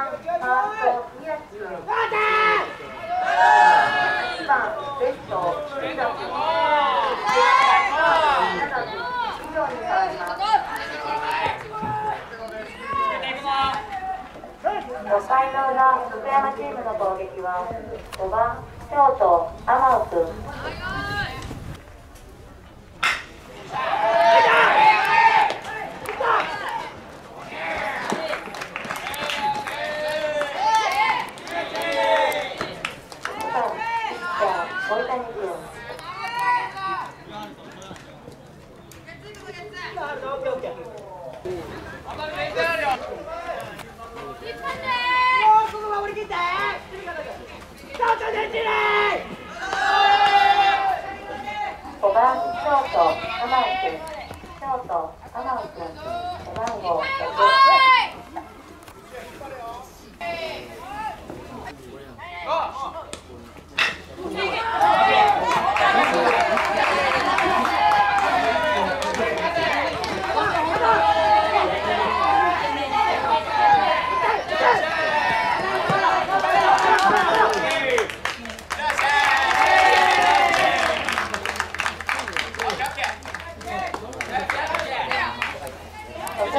ート宮地君8番ベスト杉崎7番以上に変わります5回の裏福山チームの攻撃は5番ショート天野君2番ピッチャー大谷君5番ショート天野君ショート天野君背番号